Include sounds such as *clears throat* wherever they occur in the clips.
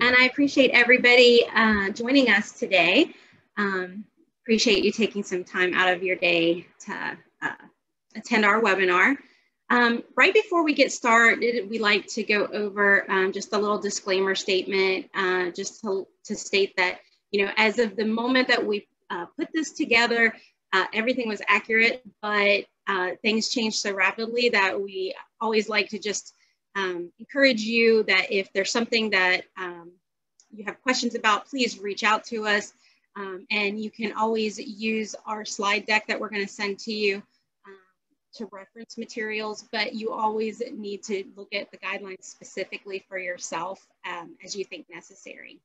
And I appreciate everybody uh, joining us today. Um, appreciate you taking some time out of your day to uh, attend our webinar. Um, right before we get started, we like to go over um, just a little disclaimer statement, uh, just to, to, state that, you know, as of the moment that we uh, put this together, uh, everything was accurate, but uh, things change so rapidly that we always like to just um, encourage you that if there's something that um, you have questions about, please reach out to us. Um, and you can always use our slide deck that we're going to send to you to reference materials, but you always need to look at the guidelines specifically for yourself um, as you think necessary.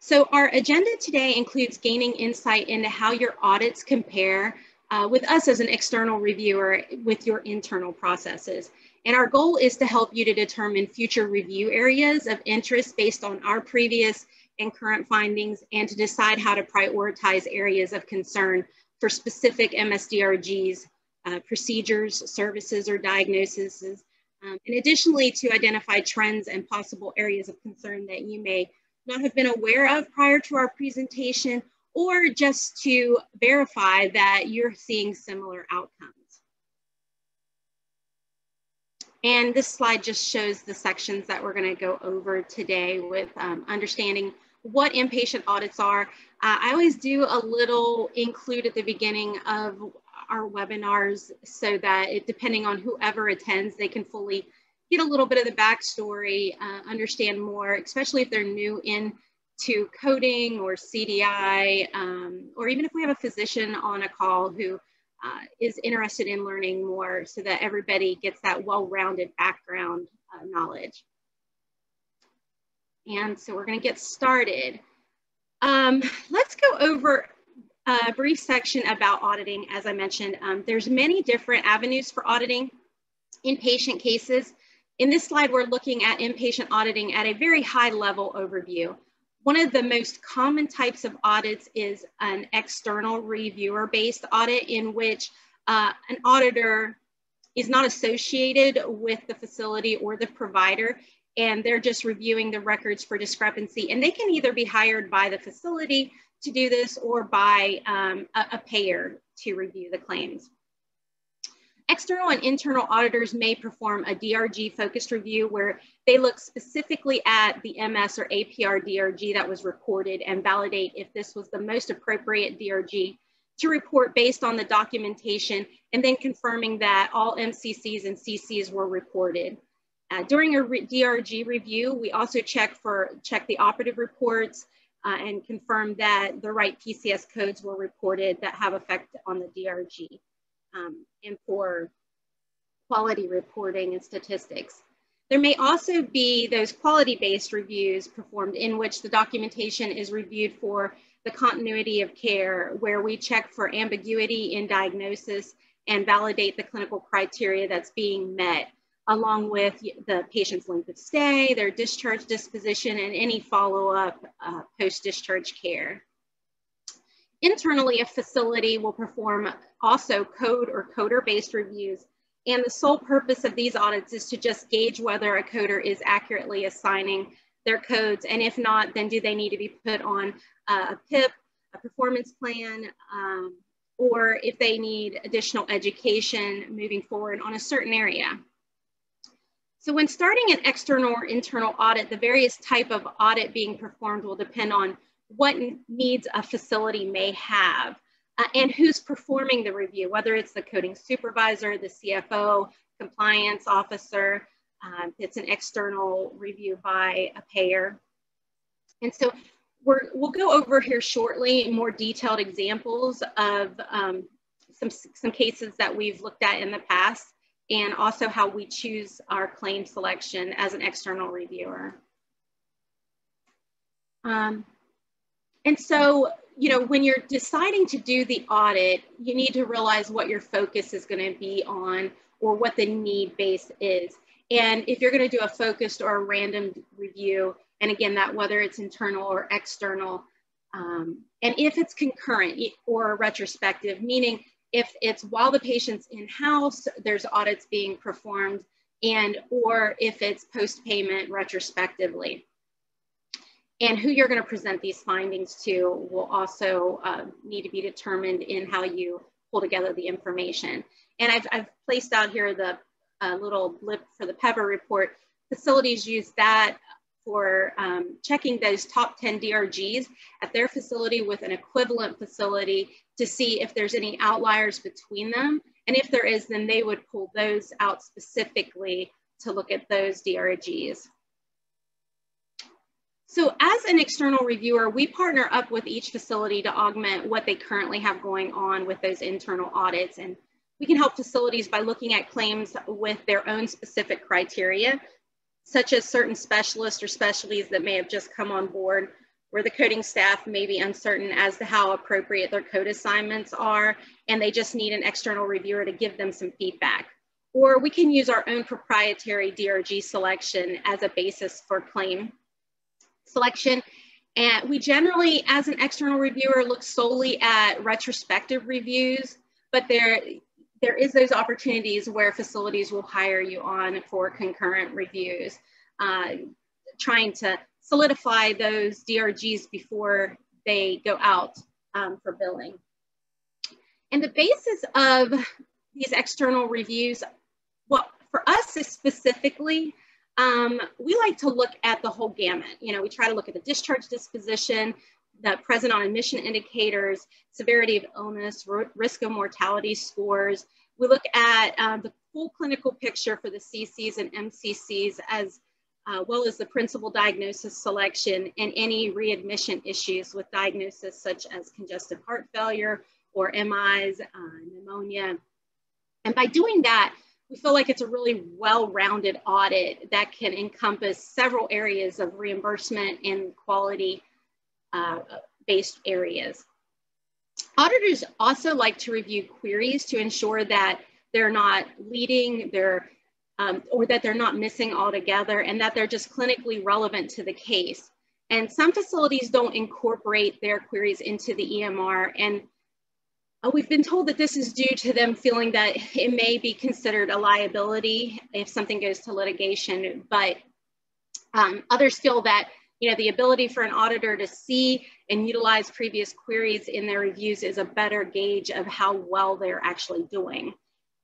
So our agenda today includes gaining insight into how your audits compare uh, with us as an external reviewer with your internal processes. And our goal is to help you to determine future review areas of interest based on our previous and current findings and to decide how to prioritize areas of concern for specific MSDRGs, uh, procedures, services, or diagnoses, um, and additionally to identify trends and possible areas of concern that you may not have been aware of prior to our presentation, or just to verify that you're seeing similar outcomes. And this slide just shows the sections that we're gonna go over today with um, understanding what inpatient audits are. Uh, I always do a little include at the beginning of our webinars so that it, depending on whoever attends, they can fully get a little bit of the backstory, uh, understand more, especially if they're new into coding or CDI, um, or even if we have a physician on a call who uh, is interested in learning more so that everybody gets that well-rounded background uh, knowledge. And so we're gonna get started. Um, let's go over a brief section about auditing. As I mentioned, um, there's many different avenues for auditing inpatient cases. In this slide, we're looking at inpatient auditing at a very high level overview. One of the most common types of audits is an external reviewer based audit in which uh, an auditor is not associated with the facility or the provider and they're just reviewing the records for discrepancy. And they can either be hired by the facility to do this or by um, a, a payer to review the claims. External and internal auditors may perform a DRG focused review where they look specifically at the MS or APR DRG that was reported and validate if this was the most appropriate DRG to report based on the documentation and then confirming that all MCCs and CCs were reported. Uh, during a re DRG review, we also check for check the operative reports uh, and confirm that the right PCS codes were reported that have effect on the DRG um, and for quality reporting and statistics. There may also be those quality-based reviews performed in which the documentation is reviewed for the continuity of care, where we check for ambiguity in diagnosis and validate the clinical criteria that's being met along with the patient's length of stay, their discharge disposition, and any follow-up uh, post-discharge care. Internally, a facility will perform also code or coder-based reviews, and the sole purpose of these audits is to just gauge whether a coder is accurately assigning their codes, and if not, then do they need to be put on a PIP, a performance plan, um, or if they need additional education moving forward on a certain area. So when starting an external or internal audit, the various type of audit being performed will depend on what needs a facility may have uh, and who's performing the review, whether it's the coding supervisor, the CFO, compliance officer, um, it's an external review by a payer. And so we will go over here shortly more detailed examples of um, some, some cases that we've looked at in the past and also how we choose our claim selection as an external reviewer. Um, and so, you know, when you're deciding to do the audit, you need to realize what your focus is going to be on or what the need base is. And if you're going to do a focused or a random review, and again, that whether it's internal or external, um, and if it's concurrent or retrospective, meaning if it's while the patient's in-house, there's audits being performed and or if it's post-payment retrospectively. And who you're going to present these findings to will also uh, need to be determined in how you pull together the information. And I've, I've placed out here the uh, little blip for the PEPPER report. Facilities use that for um, checking those top 10 DRGs at their facility with an equivalent facility to see if there's any outliers between them. And if there is, then they would pull those out specifically to look at those DRGs. So as an external reviewer, we partner up with each facility to augment what they currently have going on with those internal audits. And we can help facilities by looking at claims with their own specific criteria, such as certain specialists or specialties that may have just come on board where the coding staff may be uncertain as to how appropriate their code assignments are, and they just need an external reviewer to give them some feedback. Or we can use our own proprietary DRG selection as a basis for claim selection. And we generally, as an external reviewer, look solely at retrospective reviews, but there, there is those opportunities where facilities will hire you on for concurrent reviews, uh, trying to solidify those DRGs before they go out um, for billing. And the basis of these external reviews, well, for us is specifically, um, we like to look at the whole gamut. You know, we try to look at the discharge disposition, the present on admission indicators, severity of illness, risk of mortality scores. We look at uh, the full clinical picture for the CCs and MCCs as uh, well as the principal diagnosis selection and any readmission issues with diagnosis such as congestive heart failure or MIs, uh, pneumonia. And by doing that, we feel like it's a really well-rounded audit that can encompass several areas of reimbursement and quality uh, based areas. Auditors also like to review queries to ensure that they're not leading, they're, um, or that they're not missing altogether and that they're just clinically relevant to the case. And some facilities don't incorporate their queries into the EMR and uh, we've been told that this is due to them feeling that it may be considered a liability if something goes to litigation, but um, others feel that you know, the ability for an auditor to see and utilize previous queries in their reviews is a better gauge of how well they're actually doing.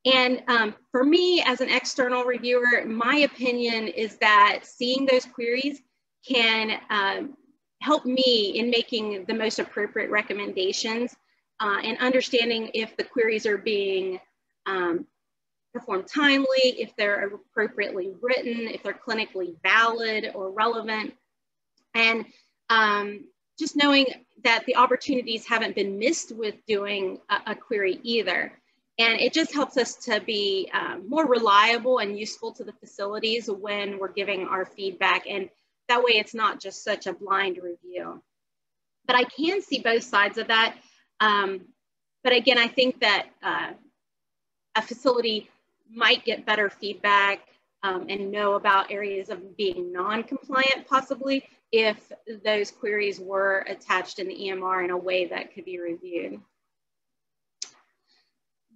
And um, for me, as an external reviewer, my opinion is that seeing those queries can um, help me in making the most appropriate recommendations uh, and understanding if the queries are being um, performed timely, if they're appropriately written, if they're clinically valid or relevant, and um, just knowing that the opportunities haven't been missed with doing a, a query either. And it just helps us to be um, more reliable and useful to the facilities when we're giving our feedback. And that way it's not just such a blind review. But I can see both sides of that. Um, but again, I think that uh, a facility might get better feedback um, and know about areas of being non-compliant possibly if those queries were attached in the EMR in a way that could be reviewed.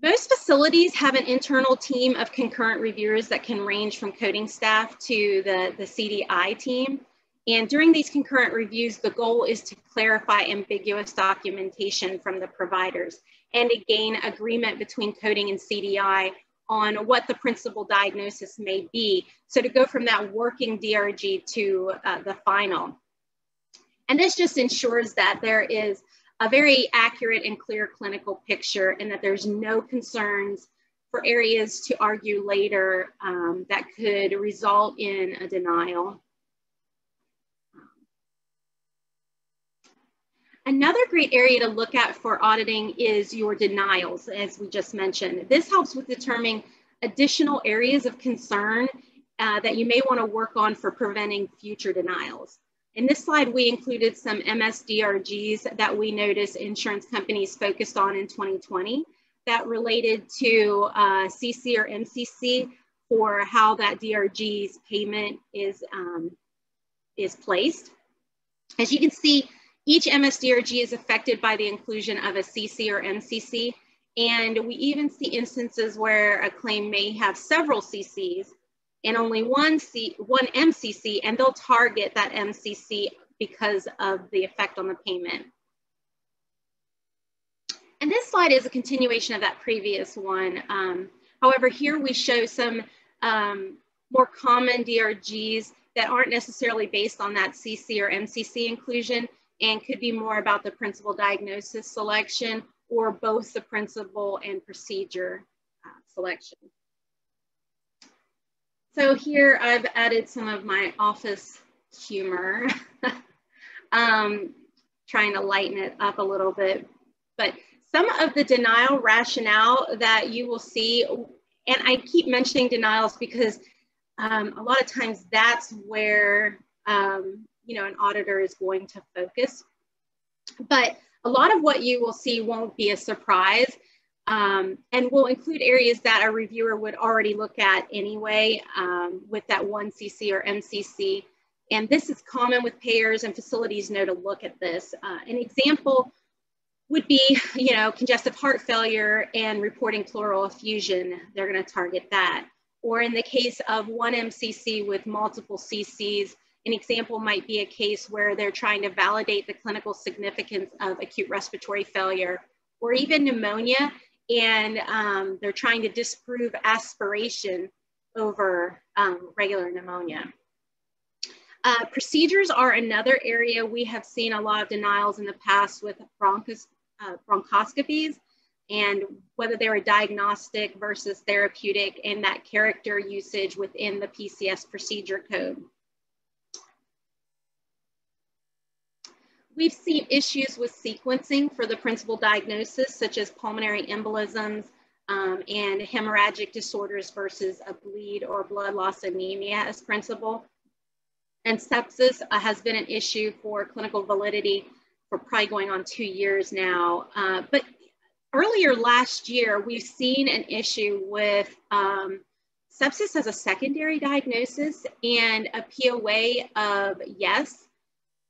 Most facilities have an internal team of concurrent reviewers that can range from coding staff to the, the CDI team. And during these concurrent reviews, the goal is to clarify ambiguous documentation from the providers and to gain agreement between coding and CDI on what the principal diagnosis may be. So to go from that working DRG to uh, the final. And this just ensures that there is a very accurate and clear clinical picture and that there's no concerns for areas to argue later um, that could result in a denial. Another great area to look at for auditing is your denials, as we just mentioned. This helps with determining additional areas of concern uh, that you may want to work on for preventing future denials. In this slide, we included some MSDRGs that we noticed insurance companies focused on in 2020 that related to uh, CC or MCC for how that DRG's payment is, um, is placed. As you can see, each MSDRG is affected by the inclusion of a CC or MCC, and we even see instances where a claim may have several CCs and only one, C, one MCC, and they'll target that MCC because of the effect on the payment. And this slide is a continuation of that previous one. Um, however, here we show some um, more common DRGs that aren't necessarily based on that CC or MCC inclusion and could be more about the principal diagnosis selection or both the principal and procedure uh, selection. So here I've added some of my office humor, *laughs* um, trying to lighten it up a little bit. But some of the denial rationale that you will see, and I keep mentioning denials because um, a lot of times that's where um, you know an auditor is going to focus. But a lot of what you will see won't be a surprise um, and will include areas that a reviewer would already look at anyway um, with that one CC or MCC. And this is common with payers and facilities know to look at this. Uh, an example would be, you know, congestive heart failure and reporting pleural effusion. They're going to target that. Or in the case of one MCC with multiple CCs, an example might be a case where they're trying to validate the clinical significance of acute respiratory failure or even pneumonia, and um, they're trying to disprove aspiration over um, regular pneumonia. Uh, procedures are another area we have seen a lot of denials in the past with bronchos, uh, bronchoscopies and whether they were diagnostic versus therapeutic and that character usage within the PCS procedure code. We've seen issues with sequencing for the principal diagnosis, such as pulmonary embolisms um, and hemorrhagic disorders versus a bleed or blood loss anemia as principal. And sepsis uh, has been an issue for clinical validity for probably going on two years now. Uh, but earlier last year, we've seen an issue with um, sepsis as a secondary diagnosis and a POA of yes.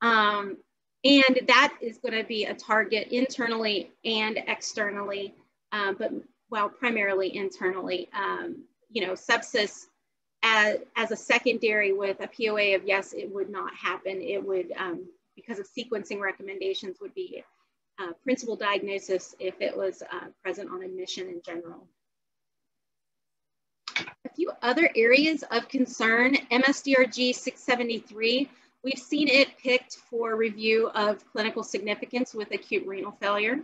Um, and that is going to be a target internally and externally, um, but well, primarily internally. Um, you know, sepsis as, as a secondary with a POA of yes, it would not happen. It would, um, because of sequencing recommendations, would be uh, principal diagnosis if it was uh, present on admission in general. A few other areas of concern, MSDRG 673, we've seen it picked for review of clinical significance with acute renal failure.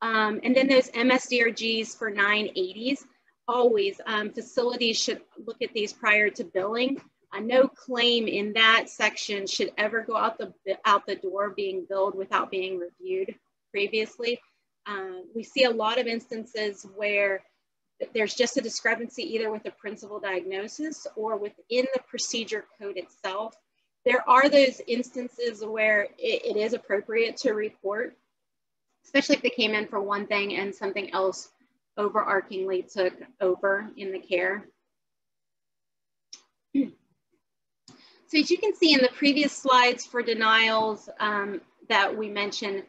Um, and then those MSDRGs for 980s, always um, facilities should look at these prior to billing. Uh, no claim in that section should ever go out the, out the door being billed without being reviewed previously. Um, we see a lot of instances where there's just a discrepancy either with the principal diagnosis or within the procedure code itself. There are those instances where it, it is appropriate to report, especially if they came in for one thing and something else overarchingly took over in the care. So as you can see in the previous slides for denials um, that we mentioned,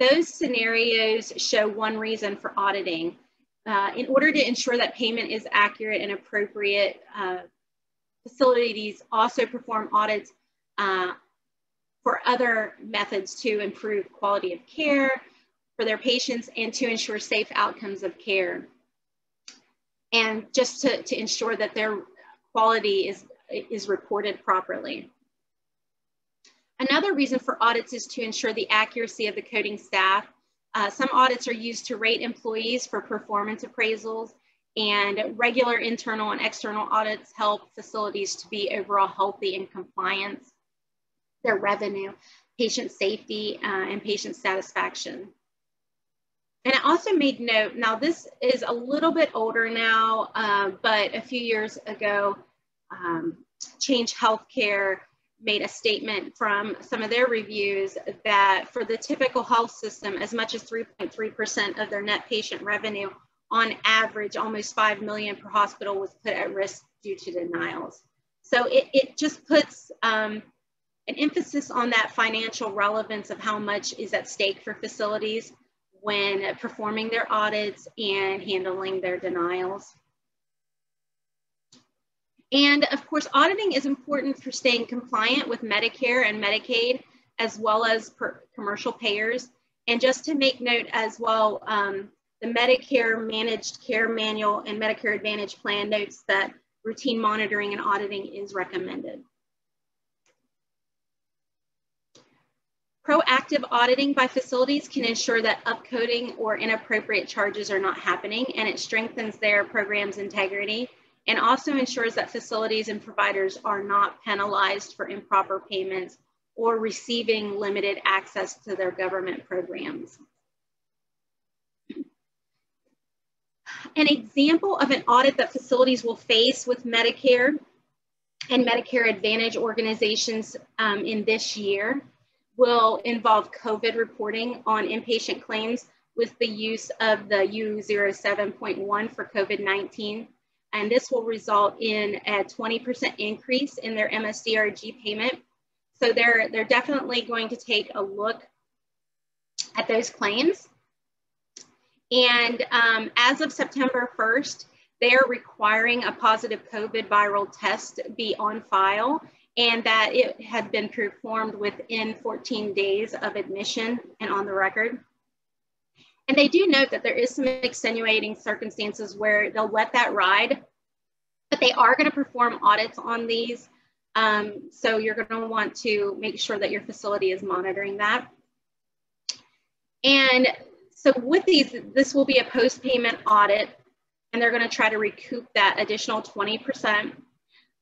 those scenarios show one reason for auditing. Uh, in order to ensure that payment is accurate and appropriate, uh, facilities also perform audits uh, for other methods to improve quality of care for their patients and to ensure safe outcomes of care. And just to, to ensure that their quality is, is reported properly. Another reason for audits is to ensure the accuracy of the coding staff. Uh, some audits are used to rate employees for performance appraisals and regular internal and external audits help facilities to be overall healthy and compliance, their revenue, patient safety, uh, and patient satisfaction. And I also made note, now this is a little bit older now, uh, but a few years ago, um, Change Healthcare made a statement from some of their reviews that for the typical health system, as much as 3.3% of their net patient revenue, on average, almost 5 million per hospital was put at risk due to denials. So it, it just puts um, an emphasis on that financial relevance of how much is at stake for facilities when performing their audits and handling their denials. And of course, auditing is important for staying compliant with Medicare and Medicaid, as well as commercial payers. And just to make note as well, um, the Medicare Managed Care Manual and Medicare Advantage Plan notes that routine monitoring and auditing is recommended. Proactive auditing by facilities can ensure that upcoding or inappropriate charges are not happening, and it strengthens their program's integrity and also ensures that facilities and providers are not penalized for improper payments or receiving limited access to their government programs. An example of an audit that facilities will face with Medicare and Medicare Advantage organizations um, in this year will involve COVID reporting on inpatient claims with the use of the U07.1 for COVID-19. And this will result in a 20% increase in their MSDRG payment. So they're, they're definitely going to take a look at those claims. And um, as of September 1st, they are requiring a positive COVID viral test be on file and that it had been performed within 14 days of admission and on the record. And they do note that there is some extenuating circumstances where they'll let that ride, but they are going to perform audits on these. Um, so you're going to want to make sure that your facility is monitoring that. And so with these, this will be a post-payment audit, and they're going to try to recoup that additional 20%.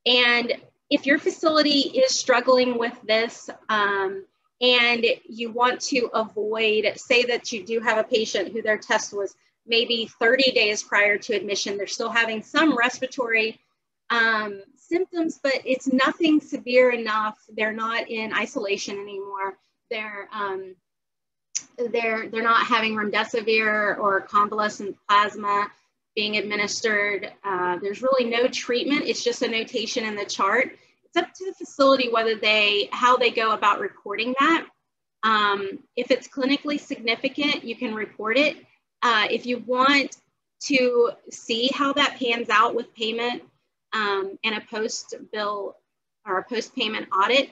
And if your facility is struggling with this um, and you want to avoid, say that you do have a patient who their test was maybe 30 days prior to admission, they're still having some respiratory um, symptoms, but it's nothing severe enough. They're not in isolation anymore. They're um, they're they're not having remdesivir or convalescent plasma being administered. Uh, there's really no treatment. It's just a notation in the chart it's up to the facility whether they, how they go about reporting that. Um, if it's clinically significant, you can report it. Uh, if you want to see how that pans out with payment um, and a post bill or a post payment audit,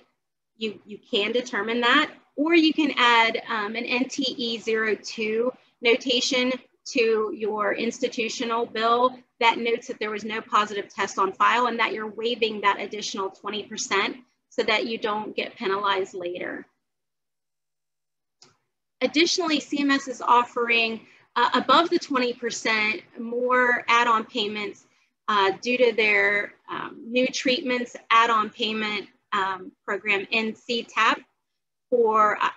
you, you can determine that. Or you can add um, an NTE 02 notation to your institutional bill that notes that there was no positive test on file and that you're waiving that additional 20% so that you don't get penalized later. Additionally, CMS is offering uh, above the 20% more add-on payments uh, due to their um, new treatments add-on payment um, program NCTAP for uh,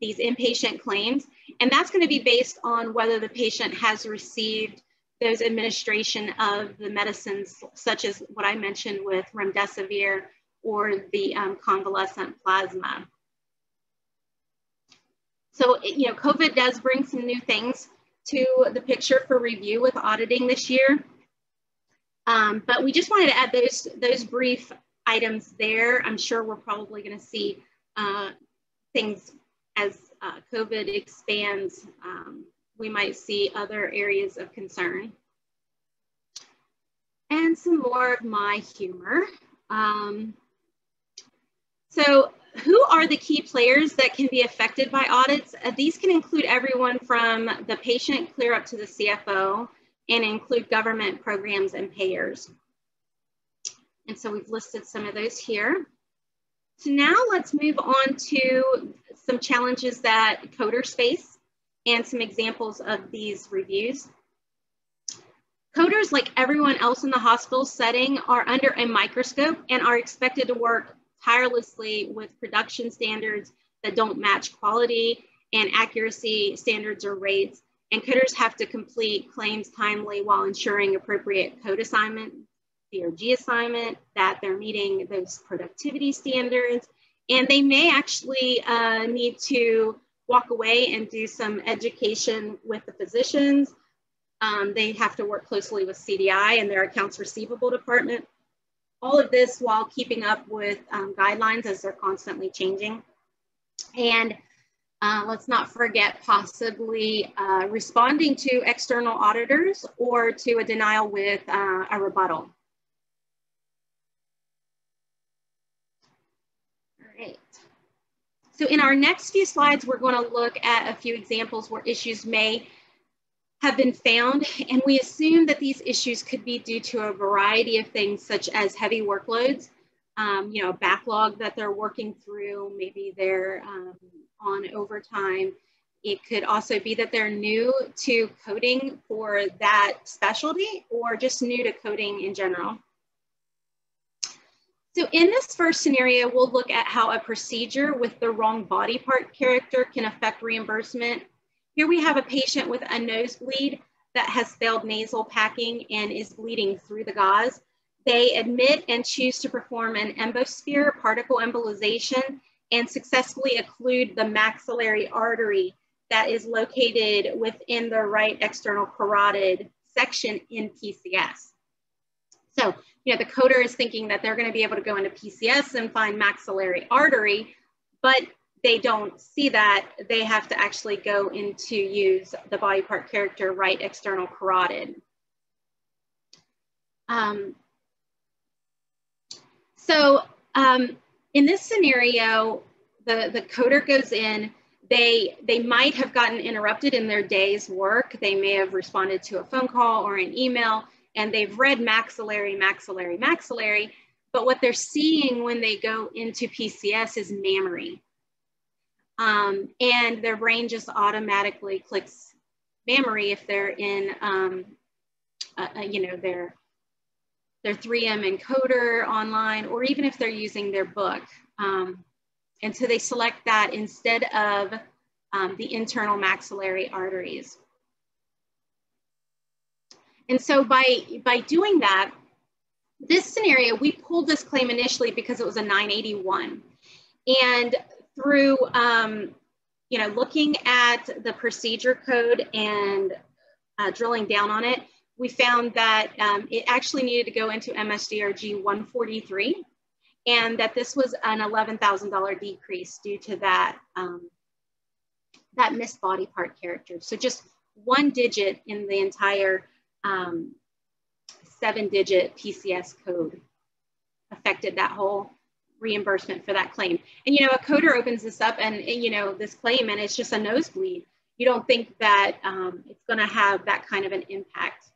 these inpatient claims. And that's going to be based on whether the patient has received those administration of the medicines, such as what I mentioned with remdesivir or the um, convalescent plasma. So, you know, COVID does bring some new things to the picture for review with auditing this year. Um, but we just wanted to add those, those brief items there. I'm sure we're probably going to see uh, things as uh, COVID expands um, we might see other areas of concern. And some more of my humor. Um, so who are the key players that can be affected by audits? Uh, these can include everyone from the patient clear up to the CFO and include government programs and payers. And so we've listed some of those here. So now let's move on to some challenges that coders face and some examples of these reviews. Coders, like everyone else in the hospital setting, are under a microscope and are expected to work tirelessly with production standards that don't match quality and accuracy standards or rates. And coders have to complete claims timely while ensuring appropriate code assignment, DRG assignment, that they're meeting those productivity standards. And they may actually uh, need to walk away and do some education with the physicians. Um, they have to work closely with CDI and their accounts receivable department. All of this while keeping up with um, guidelines as they're constantly changing. And uh, let's not forget possibly uh, responding to external auditors or to a denial with uh, a rebuttal. right. So in our next few slides, we're going to look at a few examples where issues may have been found, and we assume that these issues could be due to a variety of things such as heavy workloads, um, you know, backlog that they're working through, maybe they're um, on overtime. It could also be that they're new to coding for that specialty or just new to coding in general. So in this first scenario, we'll look at how a procedure with the wrong body part character can affect reimbursement. Here we have a patient with a nosebleed that has failed nasal packing and is bleeding through the gauze. They admit and choose to perform an embosphere particle embolization and successfully occlude the maxillary artery that is located within the right external carotid section in PCS. So you know, the coder is thinking that they're going to be able to go into PCS and find maxillary artery, but they don't see that. They have to actually go into use the body part character right external carotid. Um, so um, in this scenario, the, the coder goes in, they, they might have gotten interrupted in their day's work. They may have responded to a phone call or an email and they've read maxillary, maxillary, maxillary, but what they're seeing when they go into PCS is mammary. Um, and their brain just automatically clicks mammary if they're in, um, uh, uh you know, their, their 3M encoder online, or even if they're using their book. Um, and so they select that instead of um, the internal maxillary arteries. And so by, by doing that, this scenario, we pulled this claim initially because it was a 981. And through, um, you know, looking at the procedure code and uh, drilling down on it, we found that um, it actually needed to go into MSDRG 143 and that this was an $11,000 decrease due to that, um, that missed body part character. So just one digit in the entire um, seven digit PCS code affected that whole reimbursement for that claim. And, you know, a coder opens this up and, and you know, this claim and it's just a nosebleed. You don't think that um, it's going to have that kind of an impact.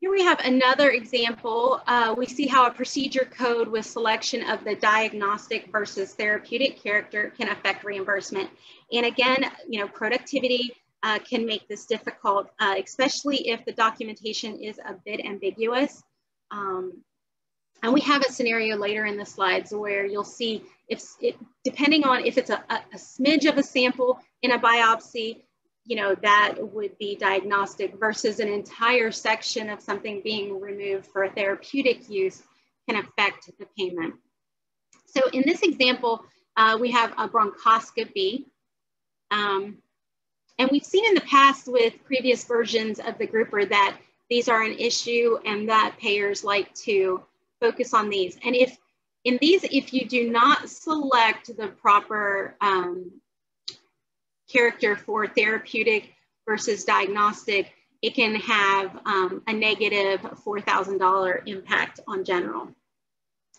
Here we have another example. Uh, we see how a procedure code with selection of the diagnostic versus therapeutic character can affect reimbursement. And again, you know, productivity uh, can make this difficult, uh, especially if the documentation is a bit ambiguous. Um, and we have a scenario later in the slides where you'll see if it, depending on if it's a, a, a smidge of a sample in a biopsy, you know, that would be diagnostic versus an entire section of something being removed for a therapeutic use can affect the payment. So in this example, uh, we have a bronchoscopy. Um, and we've seen in the past with previous versions of the grouper that these are an issue and that payers like to focus on these. And if in these, if you do not select the proper um, character for therapeutic versus diagnostic, it can have um, a negative $4,000 impact on general.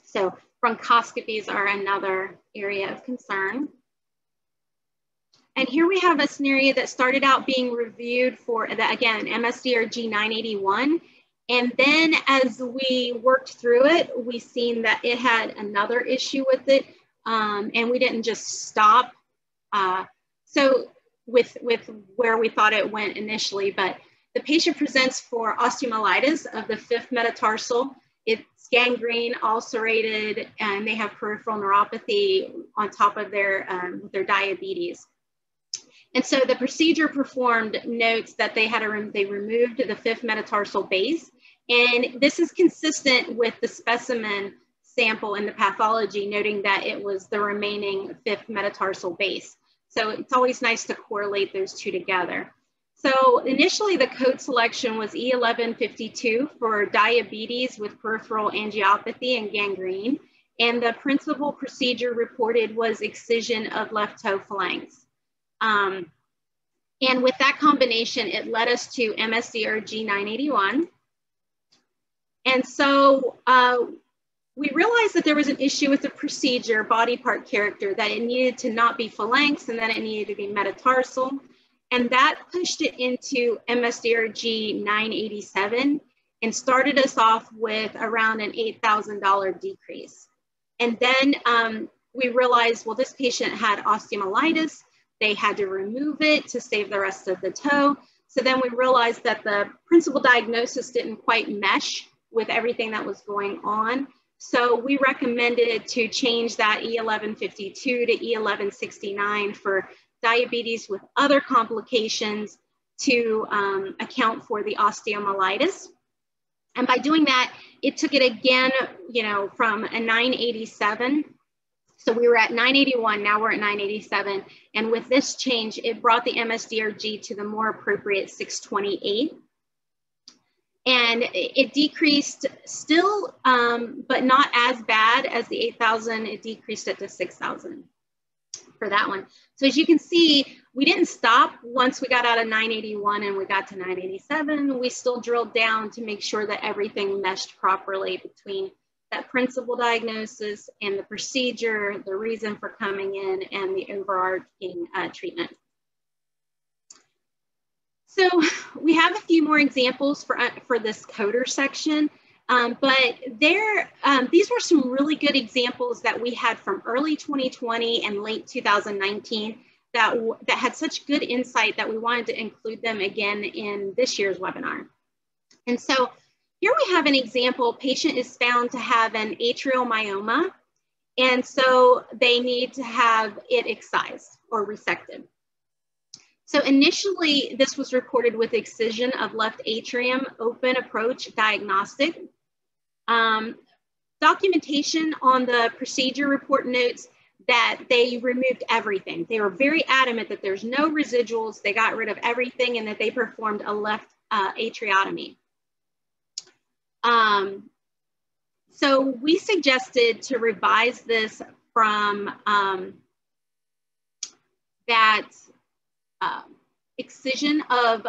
So bronchoscopies are another area of concern. And here we have a scenario that started out being reviewed for, the, again, MSDRG 981. And then as we worked through it, we seen that it had another issue with it. Um, and we didn't just stop. Uh, so with, with where we thought it went initially, but the patient presents for osteomyelitis of the fifth metatarsal. It's gangrene, ulcerated, and they have peripheral neuropathy on top of their, um, their diabetes. And so the procedure performed notes that they had a, they removed the fifth metatarsal base. And this is consistent with the specimen sample in the pathology, noting that it was the remaining fifth metatarsal base. So it's always nice to correlate those two together. So initially the code selection was E1152 for diabetes with peripheral angiopathy and gangrene. And the principal procedure reported was excision of left toe phalanx. Um, and with that combination, it led us to MSDRG 981. And so uh, we realized that there was an issue with the procedure body part character, that it needed to not be phalanx and that it needed to be metatarsal. And that pushed it into MSDRG 987 and started us off with around an $8,000 decrease. And then um, we realized, well, this patient had osteomyelitis. They had to remove it to save the rest of the toe. So then we realized that the principal diagnosis didn't quite mesh with everything that was going on. So we recommended to change that E1152 to E1169 for diabetes with other complications to um, account for the osteomyelitis. And by doing that, it took it again, you know, from a 987. So we were at 981, now we're at 987. And with this change, it brought the MSDRG to the more appropriate 628 and it decreased still, um, but not as bad as the 8,000. It decreased it to 6,000 for that one. So as you can see, we didn't stop once we got out of 981 and we got to 987. We still drilled down to make sure that everything meshed properly between that principal diagnosis and the procedure, the reason for coming in, and the overarching uh, treatment. So we have a few more examples for, uh, for this coder section, um, but there, um, these were some really good examples that we had from early 2020 and late 2019 that, that had such good insight that we wanted to include them again in this year's webinar. And so here we have an example, patient is found to have an atrial myoma, and so they need to have it excised or resected. So initially, this was reported with excision of left atrium, open approach diagnostic. Um, documentation on the procedure report notes that they removed everything. They were very adamant that there's no residuals. They got rid of everything and that they performed a left uh, atriotomy. Um, so we suggested to revise this from um, that uh, excision of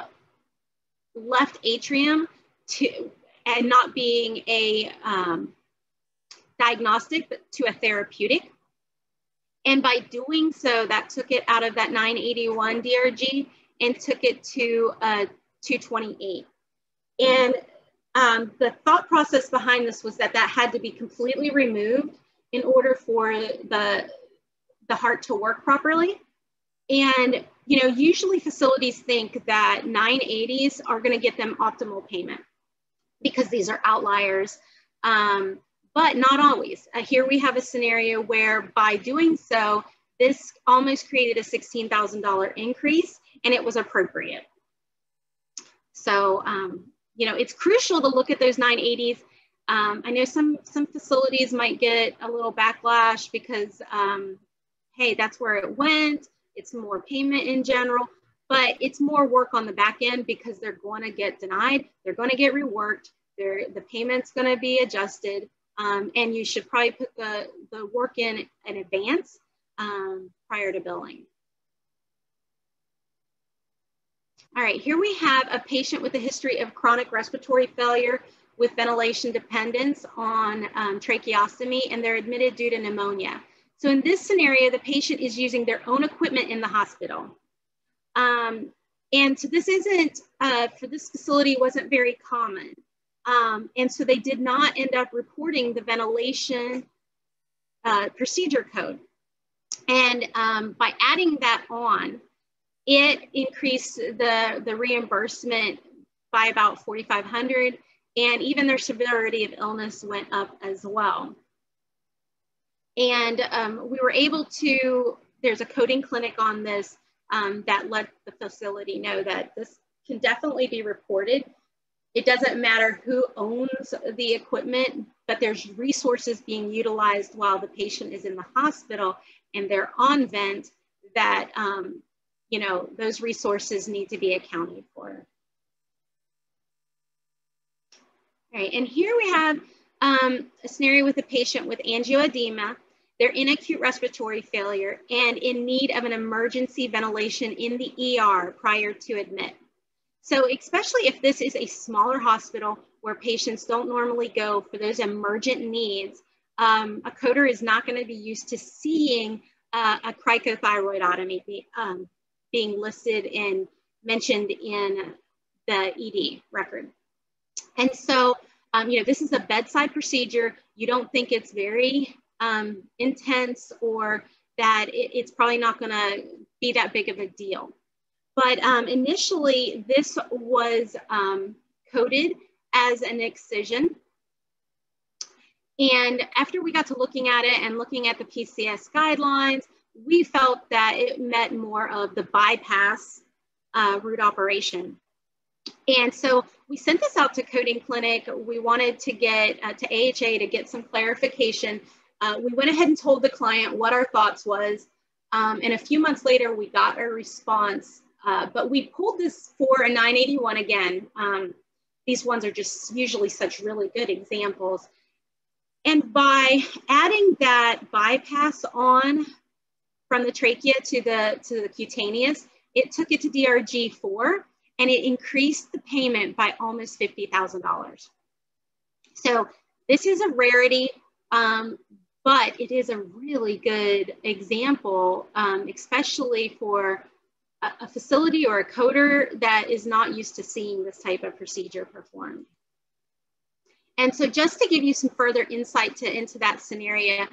left atrium to and not being a um, diagnostic, but to a therapeutic. And by doing so, that took it out of that 981 DRG and took it to a 228. And um, the thought process behind this was that that had to be completely removed in order for the, the heart to work properly. And you know, usually facilities think that 980s are going to get them optimal payment because these are outliers, um, but not always. Uh, here we have a scenario where by doing so, this almost created a $16,000 increase and it was appropriate. So, um, you know, it's crucial to look at those 980s. Um, I know some, some facilities might get a little backlash because, um, hey, that's where it went it's more payment in general, but it's more work on the back end because they're going to get denied, they're going to get reworked, they're, the payment's going to be adjusted, um, and you should probably put the, the work in in advance um, prior to billing. All right, here we have a patient with a history of chronic respiratory failure with ventilation dependence on um, tracheostomy, and they're admitted due to pneumonia. So in this scenario, the patient is using their own equipment in the hospital. Um, and so this isn't, uh, for this facility, wasn't very common. Um, and so they did not end up reporting the ventilation uh, procedure code. And um, by adding that on, it increased the, the reimbursement by about 4,500 and even their severity of illness went up as well. And um, we were able to, there's a coding clinic on this um, that let the facility know that this can definitely be reported. It doesn't matter who owns the equipment, but there's resources being utilized while the patient is in the hospital and they're on vent that, um, you know, those resources need to be accounted for. All right, and here we have um, a scenario with a patient with angioedema they're in acute respiratory failure and in need of an emergency ventilation in the ER prior to admit. So especially if this is a smaller hospital where patients don't normally go for those emergent needs, um, a coder is not going to be used to seeing uh, a cricothyroidotomy um, being listed and mentioned in the ED record. And so, um, you know, this is a bedside procedure. You don't think it's very um, intense or that it, it's probably not going to be that big of a deal. But um, initially, this was um, coded as an excision. And after we got to looking at it and looking at the PCS guidelines, we felt that it met more of the bypass uh, root operation. And so we sent this out to Coding Clinic. We wanted to get uh, to AHA to get some clarification. Uh, we went ahead and told the client what our thoughts was. Um, and a few months later, we got a response. Uh, but we pulled this for a 981 again. Um, these ones are just usually such really good examples. And by adding that bypass on from the trachea to the, to the cutaneous, it took it to DRG4 and it increased the payment by almost $50,000. So this is a rarity, um, but it is a really good example, um, especially for a, a facility or a coder that is not used to seeing this type of procedure performed. And so just to give you some further insight to, into that scenario,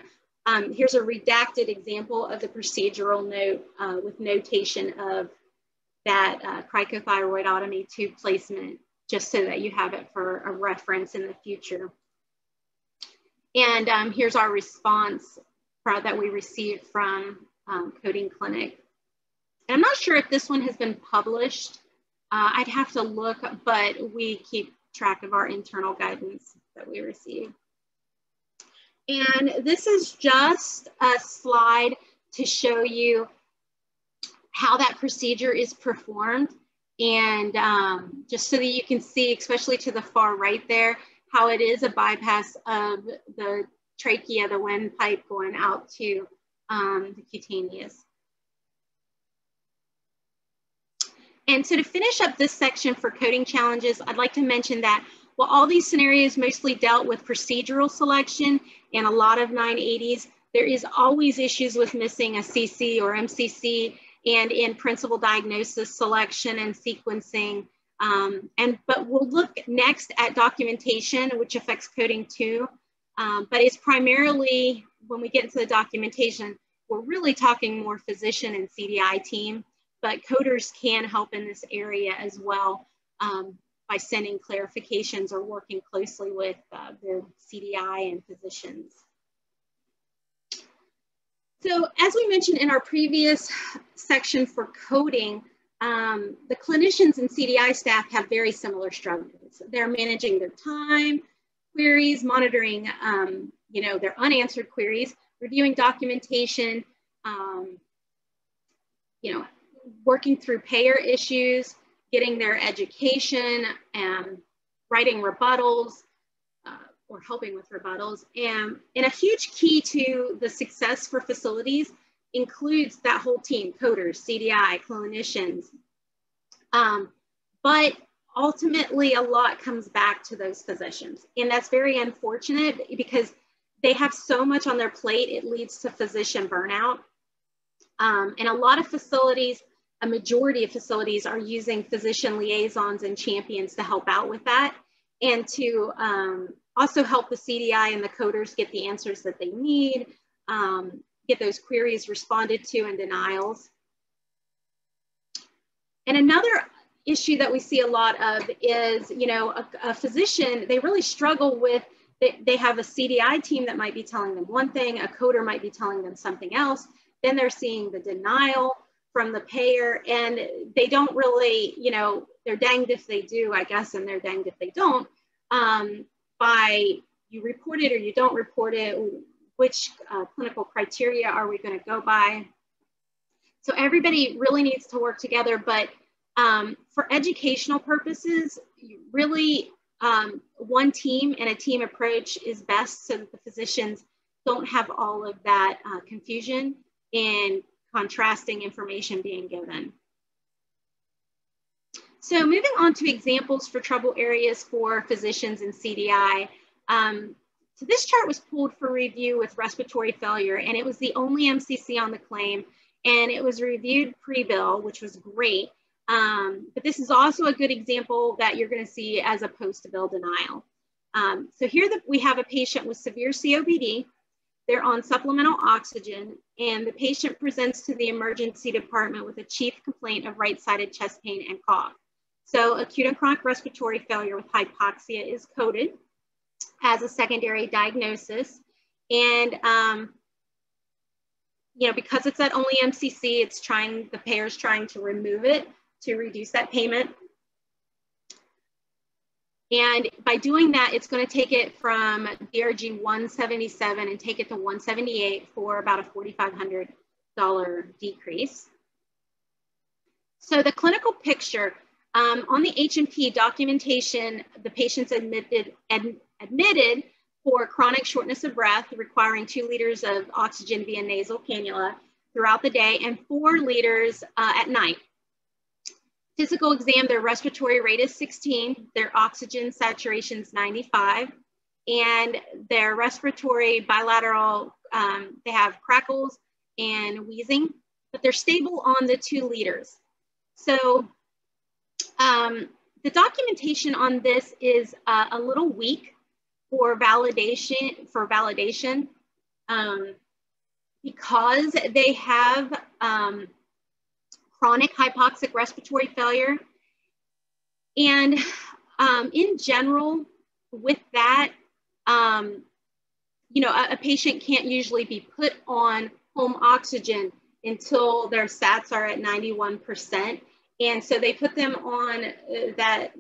um, here's a redacted example of the procedural note uh, with notation of that uh, cricothyroidotomy tube placement, just so that you have it for a reference in the future. And um, here's our response that we received from um, Coding Clinic. And I'm not sure if this one has been published. Uh, I'd have to look, but we keep track of our internal guidance that we receive. And this is just a slide to show you how that procedure is performed. And um, just so that you can see, especially to the far right there, how it is a bypass of the trachea, the windpipe going out to um, the cutaneous. And so to finish up this section for coding challenges, I'd like to mention that while all these scenarios mostly dealt with procedural selection and a lot of 980s, there is always issues with missing a CC or MCC and in principal diagnosis selection and sequencing. Um, and but we'll look next at documentation, which affects coding too. Um, but it's primarily when we get into the documentation, we're really talking more physician and CDI team, but coders can help in this area as well um, by sending clarifications or working closely with uh, the CDI and physicians. So as we mentioned in our previous section for coding, um, the clinicians and CDI staff have very similar struggles. They're managing their time, queries, monitoring, um, you know, their unanswered queries, reviewing documentation, um, you know, working through payer issues, getting their education, and writing rebuttals, or helping with rebuttals. And, and a huge key to the success for facilities includes that whole team, coders, CDI, clinicians. Um, but ultimately a lot comes back to those physicians. And that's very unfortunate because they have so much on their plate, it leads to physician burnout. Um, and a lot of facilities, a majority of facilities are using physician liaisons and champions to help out with that and to um, also help the CDI and the coders get the answers that they need, um, get those queries responded to and denials. And another issue that we see a lot of is, you know, a, a physician, they really struggle with, they, they have a CDI team that might be telling them one thing, a coder might be telling them something else. Then they're seeing the denial from the payer and they don't really, you know, they're danged if they do, I guess, and they're danged if they don't. Um, by you report it or you don't report it, which uh, clinical criteria are we going to go by? So everybody really needs to work together, but um, for educational purposes, really um, one team and a team approach is best so that the physicians don't have all of that uh, confusion and contrasting information being given. So moving on to examples for trouble areas for physicians and CDI. Um, so this chart was pulled for review with respiratory failure, and it was the only MCC on the claim, and it was reviewed pre-bill, which was great. Um, but this is also a good example that you're going to see as a post-bill denial. Um, so here the, we have a patient with severe COPD. They're on supplemental oxygen, and the patient presents to the emergency department with a chief complaint of right-sided chest pain and cough. So acute and chronic respiratory failure with hypoxia is coded as a secondary diagnosis. And, um, you know, because it's at only MCC, it's trying, the payer's trying to remove it to reduce that payment. And by doing that, it's going to take it from DRG 177 and take it to 178 for about a $4,500 decrease. So the clinical picture um, on the H&P documentation, the patient's admitted, ad, admitted for chronic shortness of breath requiring two liters of oxygen via nasal cannula throughout the day and four liters uh, at night. Physical exam, their respiratory rate is 16, their oxygen saturation is 95, and their respiratory bilateral, um, they have crackles and wheezing, but they're stable on the two liters. So um, the documentation on this is uh, a little weak for validation, for validation um, because they have um, chronic hypoxic respiratory failure. And um, in general, with that, um, you know, a, a, patient can't usually be put on home oxygen until their SATs are at 91%. And so they put them on uh, that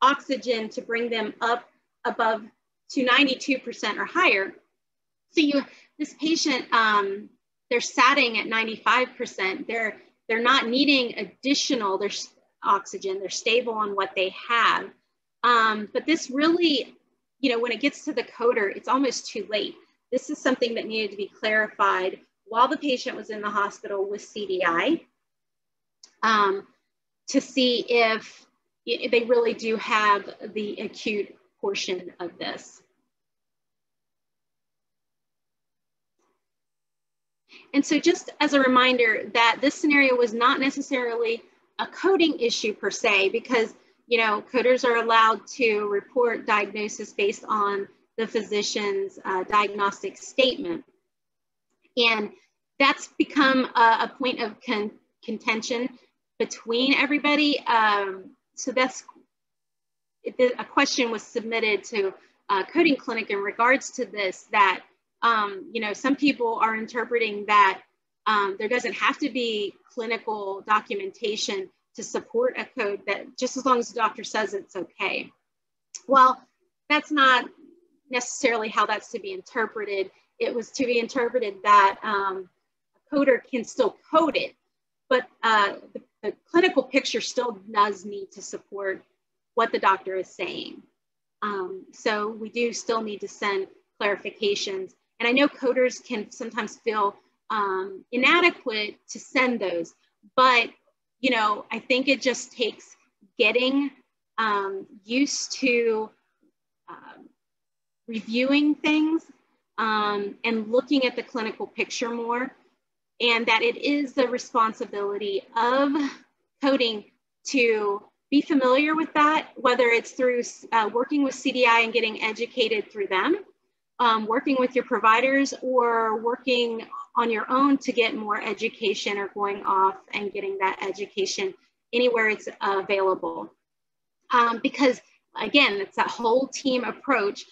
oxygen to bring them up above to 92% or higher. So you, this patient, um, they're satting at 95%. They're they're not needing additional their oxygen. They're stable on what they have. Um, but this really, you know, when it gets to the coder, it's almost too late. This is something that needed to be clarified while the patient was in the hospital with CDI um, to see if they really do have the acute portion of this. And so just as a reminder that this scenario was not necessarily a coding issue per se, because you know, coders are allowed to report diagnosis based on the physician's uh, diagnostic statement. And that's become a, a point of con contention between everybody. Um, so that's, a question was submitted to a coding clinic in regards to this that um, you know, some people are interpreting that um, there doesn't have to be clinical documentation to support a code that just as long as the doctor says it's okay. Well, that's not necessarily how that's to be interpreted. It was to be interpreted that um, a coder can still code it, but uh, the, the clinical picture still does need to support what the doctor is saying. Um, so we do still need to send clarifications and I know coders can sometimes feel um, inadequate to send those, but you know, I think it just takes getting um, used to um, reviewing things um, and looking at the clinical picture more, and that it is the responsibility of coding to be familiar with that, whether it's through uh, working with CDI and getting educated through them, um, working with your providers or working on your own to get more education or going off and getting that education anywhere it's available. Um, because again, it's that whole team approach.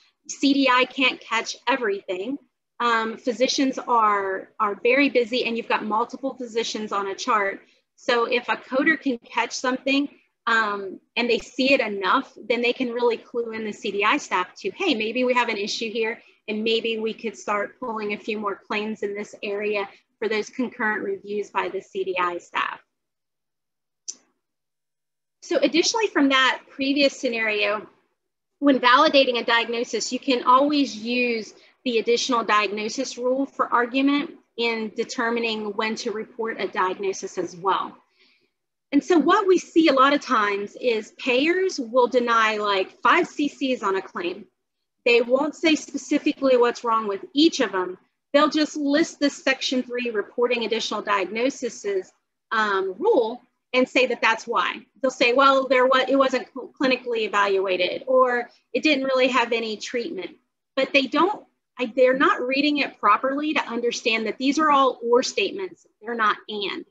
CDI can't catch everything. Um, physicians are, are very busy and you've got multiple physicians on a chart. So if a coder can catch something um, and they see it enough, then they can really clue in the CDI staff to, hey, maybe we have an issue here and maybe we could start pulling a few more claims in this area for those concurrent reviews by the CDI staff. So additionally from that previous scenario, when validating a diagnosis, you can always use the additional diagnosis rule for argument in determining when to report a diagnosis as well. And so what we see a lot of times is payers will deny like five CCs on a claim they won't say specifically what's wrong with each of them. They'll just list the section three reporting additional diagnoses um, rule and say that that's why. They'll say, well, there was, it wasn't clinically evaluated or it didn't really have any treatment. But they don't, I, they're not reading it properly to understand that these are all or statements. They're not and.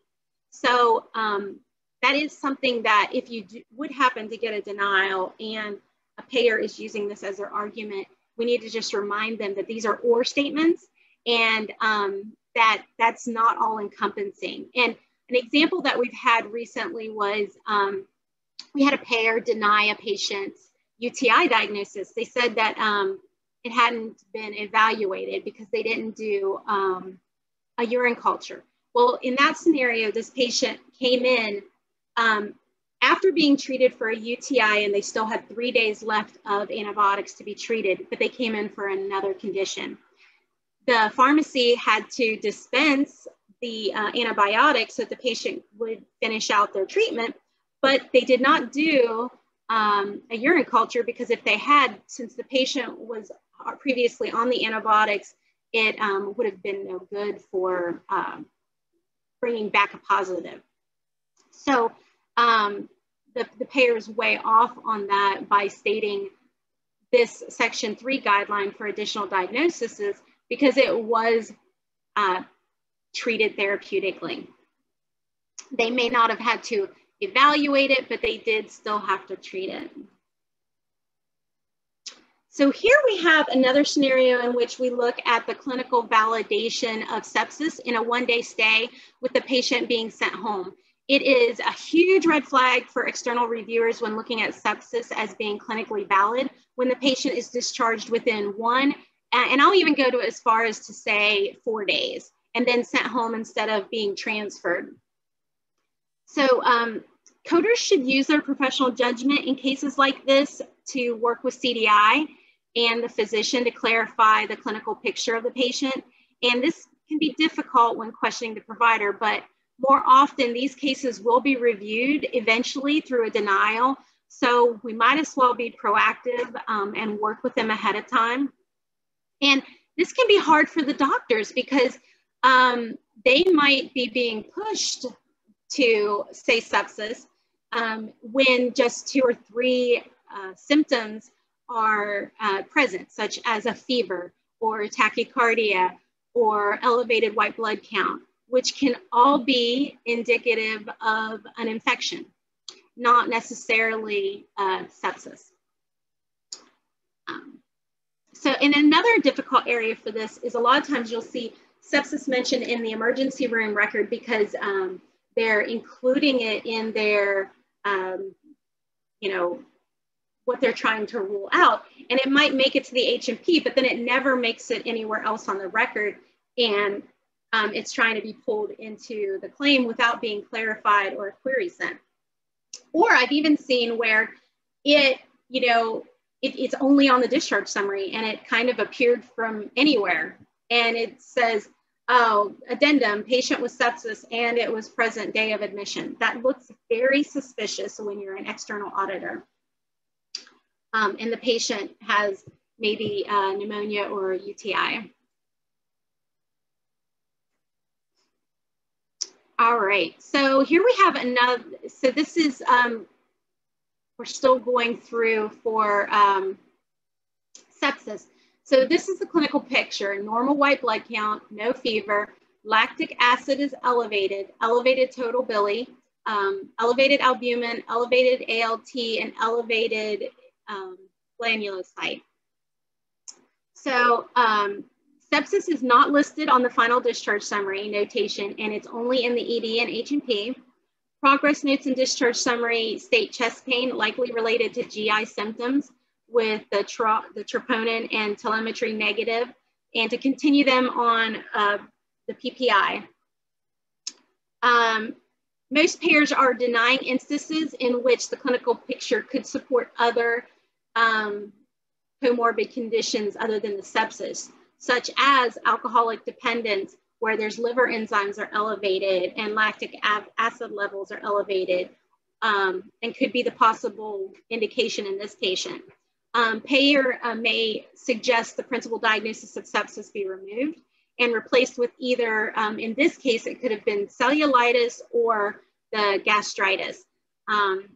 So um, that is something that if you do, would happen to get a denial and a payer is using this as their argument, we need to just remind them that these are or statements and um, that that's not all encompassing. And an example that we've had recently was um, we had a payer deny a patient's UTI diagnosis. They said that um, it hadn't been evaluated because they didn't do um, a urine culture. Well, in that scenario, this patient came in um, after being treated for a UTI and they still had three days left of antibiotics to be treated, but they came in for another condition. The pharmacy had to dispense the uh, antibiotics so that the patient would finish out their treatment, but they did not do um, a urine culture because if they had, since the patient was previously on the antibiotics, it um, would have been no good for um, bringing back a positive. So um, the, the payer is way off on that by stating this section three guideline for additional diagnoses because it was uh, treated therapeutically. They may not have had to evaluate it, but they did still have to treat it. So here we have another scenario in which we look at the clinical validation of sepsis in a one day stay with the patient being sent home. It is a huge red flag for external reviewers when looking at sepsis as being clinically valid when the patient is discharged within one, and I'll even go to as far as to say four days, and then sent home instead of being transferred. So um, coders should use their professional judgment in cases like this to work with CDI and the physician to clarify the clinical picture of the patient. And this can be difficult when questioning the provider, but more often these cases will be reviewed eventually through a denial. So we might as well be proactive um, and work with them ahead of time. And this can be hard for the doctors because um, they might be being pushed to say sepsis um, when just two or three uh, symptoms are uh, present, such as a fever or tachycardia or elevated white blood count, which can all be indicative of an infection, not necessarily uh, sepsis. Um, so in another difficult area for this is a lot of times you'll see sepsis mentioned in the emergency room record because um, they're including it in their, um, you know, what they're trying to rule out. And it might make it to the H&P, but then it never makes it anywhere else on the record. And um, it's trying to be pulled into the claim without being clarified or a query sent. Or I've even seen where it, you know, it, it's only on the discharge summary and it kind of appeared from anywhere. And it says, oh, addendum, patient with sepsis and it was present day of admission. That looks very suspicious when you're an external auditor um, and the patient has maybe uh, pneumonia or UTI. All right, so here we have another, so this is, um, we're still going through for um, sepsis. So this is the clinical picture, normal white blood count, no fever, lactic acid is elevated, elevated total bili, um, elevated albumin, elevated ALT, and elevated um, granulocyte. So um, sepsis is not listed on the final discharge summary notation, and it's only in the ED and H&P. Progress notes and discharge summary state chest pain likely related to GI symptoms with the, the troponin and telemetry negative, and to continue them on uh, the PPI. Um, most payers are denying instances in which the clinical picture could support other um, comorbid conditions other than the sepsis, such as alcoholic dependence, where there's liver enzymes are elevated and lactic acid levels are elevated, um, and could be the possible indication in this patient. um, payer uh, may suggest the principal diagnosis of sepsis be removed and replaced with either, um, in this case, it could have been cellulitis or the gastritis. Um,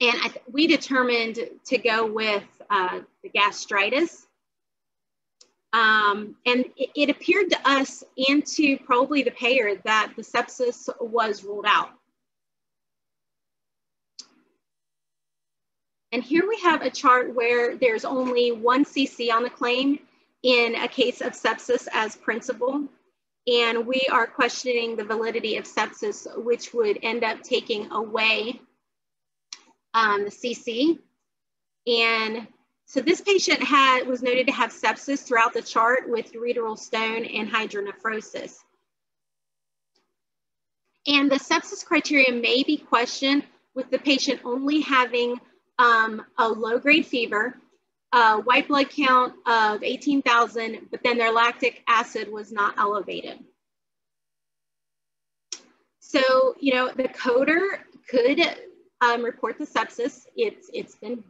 and we determined to go with uh, the gastritis. Um, and it, it, appeared to us and to probably the payer that the sepsis was ruled out. And here we have a chart where there's only one CC on the claim in a case of sepsis as principal. And we are questioning the validity of sepsis, which would end up taking away um, the CC. And so this patient had was noted to have sepsis throughout the chart with ureteral stone and hydronephrosis. And the sepsis criteria may be questioned with the patient only having um, a low grade fever, a white blood count of 18,000, but then their lactic acid was not elevated. So, you know, the coder could um, report the sepsis. It's, it's been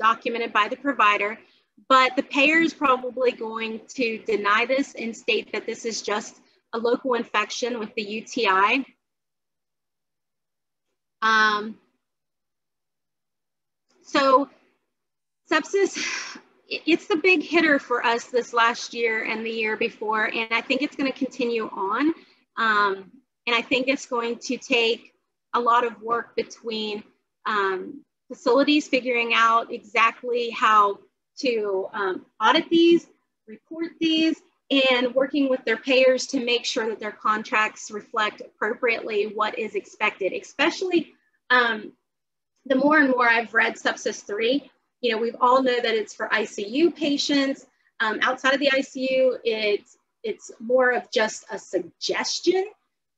documented by the provider, but the payer is probably going to deny this and state that this is just a local infection with the UTI. Um, so sepsis, it's the big hitter for us this last year and the year before, and I think it's going to continue on. Um, and I think it's going to take a lot of work between um, facilities figuring out exactly how to um, audit these, report these, and working with their payers to make sure that their contracts reflect appropriately what is expected, especially um, the more and more I've read sepsis 3, you know, we all know that it's for ICU patients. Um, outside of the ICU, it's, it's more of just a suggestion.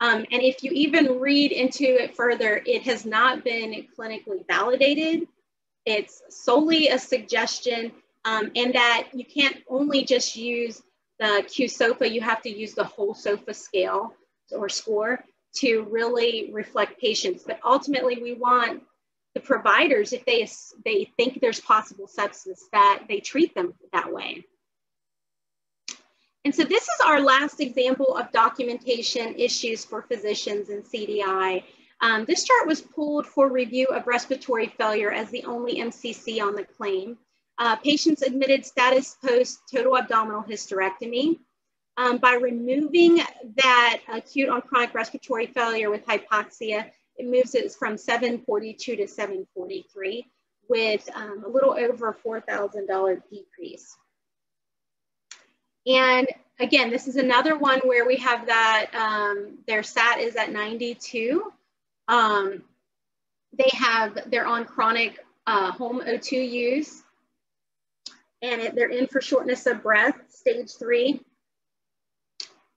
Um, and if you even read into it further, it has not been clinically validated. It's solely a suggestion um, and that you can't only just use the QSOFA, you have to use the whole SOFA scale or score to really reflect patients. But ultimately, we want the providers, if they, they think there's possible sepsis, that they treat them that way. And so this is our last example of documentation issues for physicians in CDI. Um, this chart was pulled for review of respiratory failure as the only MCC on the claim. Uh, patients admitted status post total abdominal hysterectomy. Um, by removing that acute on chronic respiratory failure with hypoxia, it moves it from 742 to 743 with um, a little over $4,000 decrease. And again, this is another one where we have that um, their SAT is at 92. Um, they have, they're on chronic uh, home O2 use and it, they're in for shortness of breath, stage three.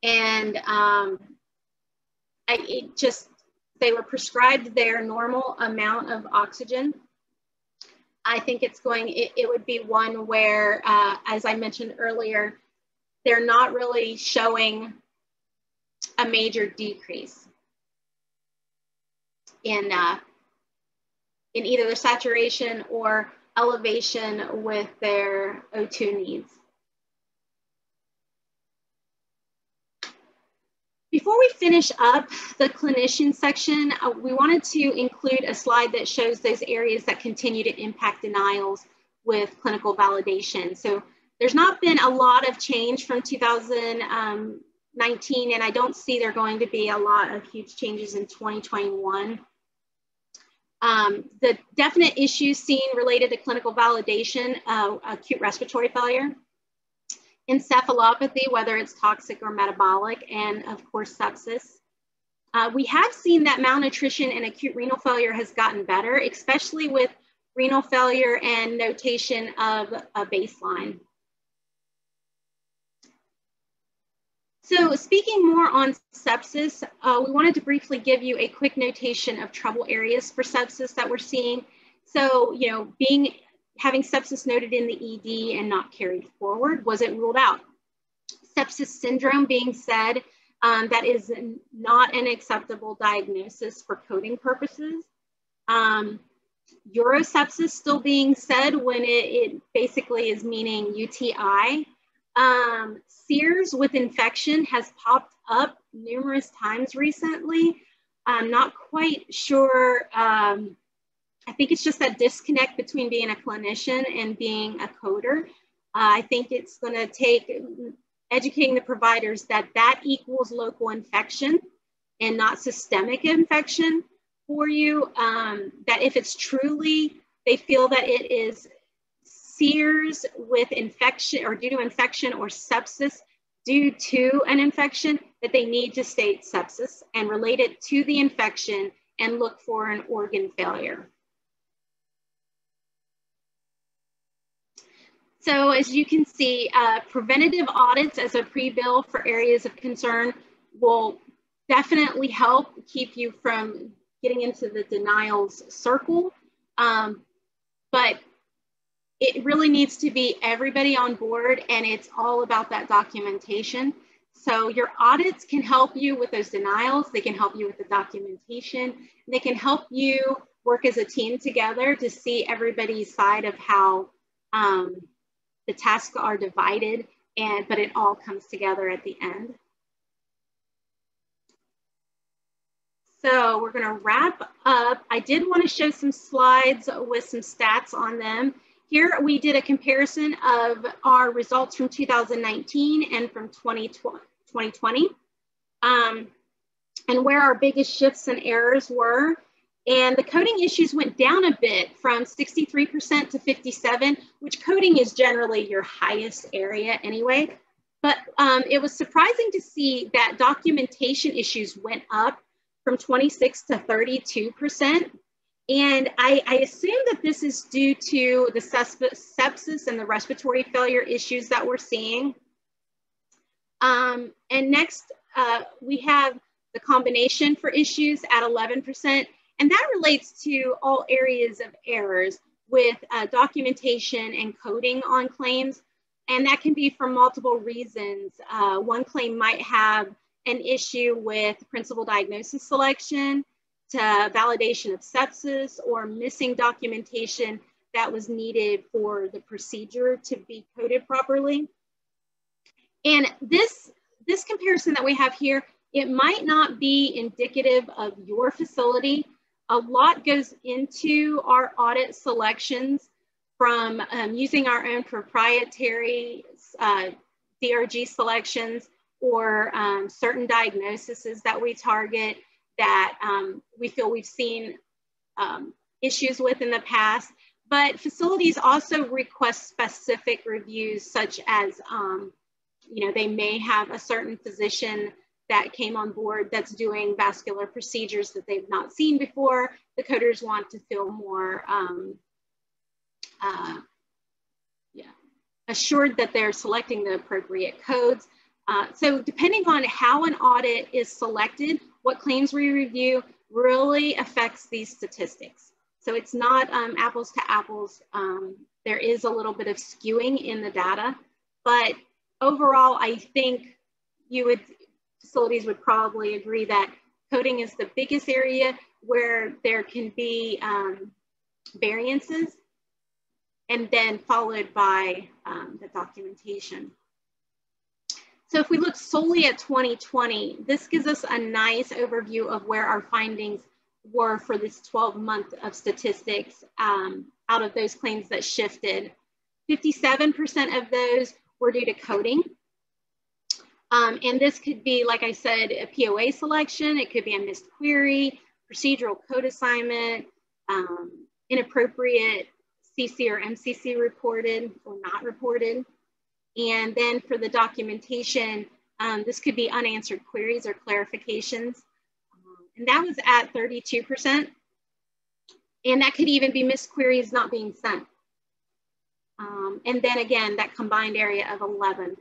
And um, I, it just, they were prescribed their normal amount of oxygen. I think it's going, it, it would be one where, uh, as I mentioned earlier, they're not really showing a major decrease in, uh, in either their saturation or elevation with their O2 needs. Before we finish up the clinician section, uh, we wanted to include a slide that shows those areas that continue to impact denials with clinical validation. So there's not been a lot of change from 2019, and I don't see there going to be a lot of huge changes in 2021. Um, the definite issues seen related to clinical validation, uh, acute respiratory failure, encephalopathy, whether it's toxic or metabolic, and of course, sepsis. Uh, we have seen that malnutrition and acute renal failure has gotten better, especially with renal failure and notation of a baseline. So speaking more on sepsis, uh, we wanted to briefly give you a quick notation of trouble areas for sepsis that we're seeing. So, you know, being having sepsis noted in the ED and not carried forward wasn't ruled out. Sepsis syndrome being said, um, that is not an acceptable diagnosis for coding purposes. Um, urosepsis still being said when it, it basically is meaning UTI. Um, SIRS with infection has popped up numerous times recently. I'm not quite sure. Um, I think it's just that disconnect between being a clinician and being a coder. Uh, I think it's going to take educating the providers that that equals local infection and not systemic infection for you. Um, that if it's truly, they feel that it is SIRS with infection or due to infection or sepsis due to an infection, that they need to state sepsis and relate it to the infection and look for an organ failure. So as you can see, uh, preventative audits as a pre-bill for areas of concern will definitely help keep you from getting into the denials circle. Um, but it really needs to be everybody on board and it's all about that documentation. So your audits can help you with those denials. They can help you with the documentation. They can help you work as a team together to see everybody's side of how um, the tasks are divided, and but it all comes together at the end. So we're gonna wrap up. I did wanna show some slides with some stats on them. Here we did a comparison of our results from 2019 and from 2020, um, and where our biggest shifts and errors were. And the coding issues went down a bit from 63% to 57, which coding is generally your highest area anyway. But um, it was surprising to see that documentation issues went up from 26 to 32%. And I, I assume that this is due to the sepsis and the respiratory failure issues that we're seeing. Um, and next, uh, we have the combination for issues at 11%. And that relates to all areas of errors with uh, documentation and coding on claims. And that can be for multiple reasons. Uh, one claim might have an issue with principal diagnosis selection to validation of sepsis or missing documentation that was needed for the procedure to be coded properly. And this, this comparison that we have here, it might not be indicative of your facility, a lot goes into our audit selections from um, using our own proprietary uh, DRG selections or um, certain diagnoses that we target that um, we feel we've seen um, issues with in the past. But facilities also request specific reviews such as, um, you know, they may have a certain physician that came on board that's doing vascular procedures that they've not seen before. The coders want to feel more um, uh, yeah, assured that they're selecting the appropriate codes. Uh, so depending on how an audit is selected, what claims we review really affects these statistics. So it's not um, apples to apples. Um, there is a little bit of skewing in the data, but overall, I think you would facilities would probably agree that coding is the biggest area where there can be um, variances and then followed by um, the documentation. So if we look solely at 2020, this gives us a nice overview of where our findings were for this 12 month of statistics um, out of those claims that shifted. 57% of those were due to coding, um, and this could be, like I said, a POA selection. It could be a missed query, procedural code assignment, um, inappropriate CC or MCC reported or not reported. And then for the documentation, um, this could be unanswered queries or clarifications. Um, and that was at 32%. And that could even be missed queries not being sent. Um, and then again, that combined area of 11%.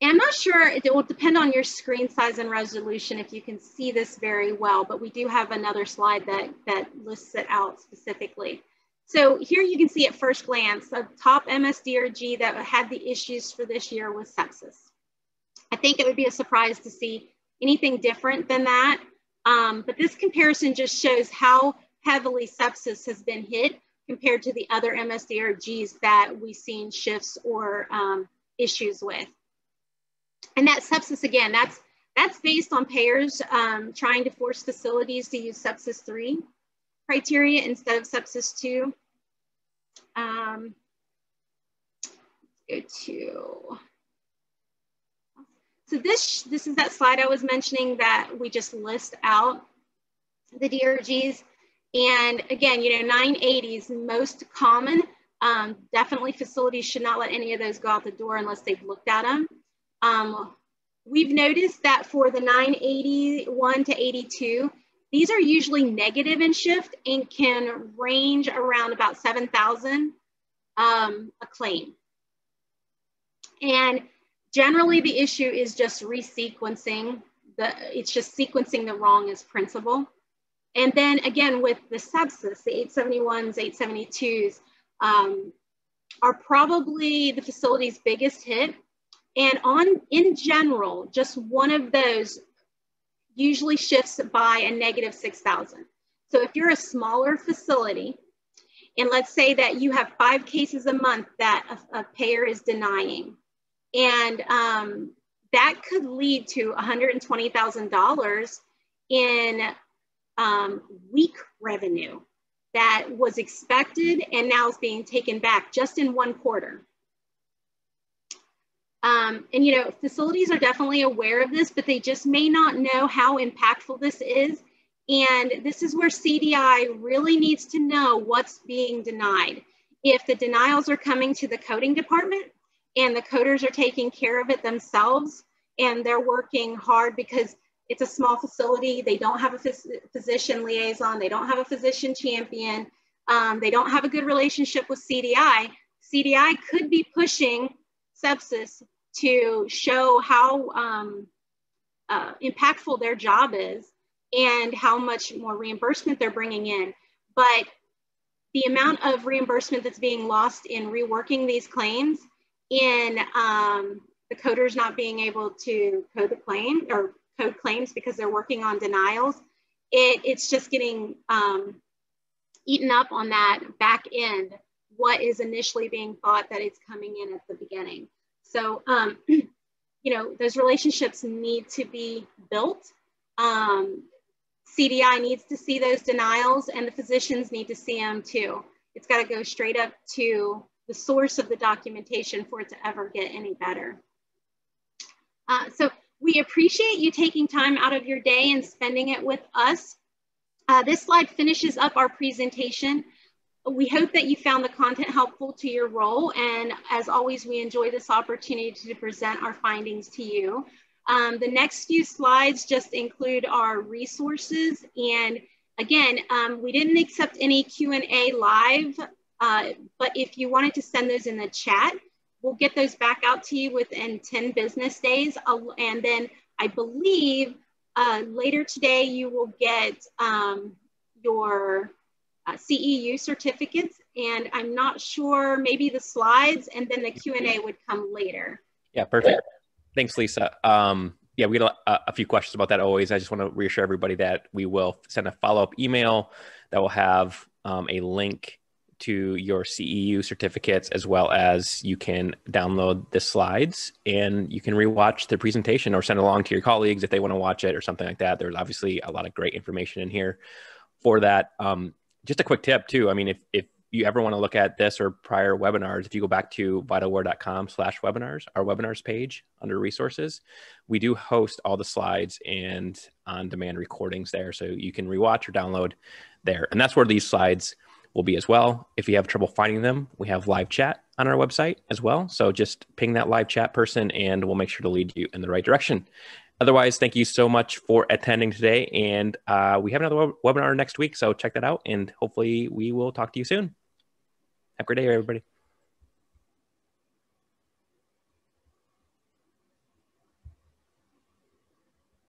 And I'm not sure, it will depend on your screen size and resolution if you can see this very well, but we do have another slide that, that lists it out specifically. So here you can see at first glance, the top MSDRG that had the issues for this year was sepsis. I think it would be a surprise to see anything different than that. Um, but this comparison just shows how, heavily sepsis has been hit compared to the other MSDRGs that we've seen shifts or um, issues with. And that sepsis, again, that's, that's based on payers um, trying to force facilities to use sepsis three criteria instead of sepsis two. Um, go to, so this, this is that slide I was mentioning that we just list out the DRGs. And again, you know, 980s most common. Um, definitely facilities should not let any of those go out the door unless they've looked at them. Um, we've noticed that for the 981 to 82, these are usually negative in shift and can range around about 7,000 um, a claim. And generally the issue is just resequencing. The, it's just sequencing the wrong as principal. And then again, with the sepsis, the 871s, 872s um, are probably the facility's biggest hit. And on in general, just one of those usually shifts by a negative 6,000. So if you're a smaller facility, and let's say that you have five cases a month that a, a payer is denying, and um, that could lead to $120,000 in um, weak revenue that was expected and now is being taken back just in one quarter. Um, and you know, facilities are definitely aware of this, but they just may not know how impactful this is. And this is where CDI really needs to know what's being denied. If the denials are coming to the coding department and the coders are taking care of it themselves and they're working hard because it's a small facility, they don't have a phys physician liaison, they don't have a physician champion, um, they don't have a good relationship with CDI, CDI could be pushing sepsis to show how um, uh, impactful their job is and how much more reimbursement they're bringing in. But the amount of reimbursement that's being lost in reworking these claims, in um, the coders not being able to code the claim or code claims because they're working on denials, it, it's just getting um, eaten up on that back end, what is initially being thought that it's coming in at the beginning. So, um, *clears throat* you know, those relationships need to be built. Um, CDI needs to see those denials and the physicians need to see them too. It's got to go straight up to the source of the documentation for it to ever get any better. Uh, so we appreciate you taking time out of your day and spending it with us. Uh, this slide finishes up our presentation. We hope that you found the content helpful to your role. And as always, we enjoy this opportunity to present our findings to you. Um, the next few slides just include our resources. And again, um, we didn't accept any Q&A live, uh, but if you wanted to send those in the chat, we'll get those back out to you within 10 business days. and then I believe uh, later today, you will get um, your uh, CEU certificates, and I'm not sure, maybe the slides, and then the Q&A would come later. Yeah, perfect. Thanks, Lisa. Um, yeah, we got a, a, few questions about that always. I just want to reassure everybody that we will send a follow-up email that will have um, a link to your CEU certificates as well as you can download the slides and you can rewatch the presentation or send along to your colleagues if they want to watch it or something like that. There's obviously a lot of great information in here for that. Um, just a quick tip too. I mean, if, if you ever want to look at this or prior webinars, if you go back to vitalware.com slash webinars, our webinars page under resources, we do host all the slides and on-demand recordings there. So you can rewatch or download there. And that's where these slides will be as well. If you have trouble finding them, we have live chat on our website as well. So just ping that live chat person and we'll make sure to lead you in the right direction. Otherwise, thank you so much for attending today. And uh, we have another web- webinar next week. So check that out. And hopefully, we will talk to you soon. Have a great day, everybody.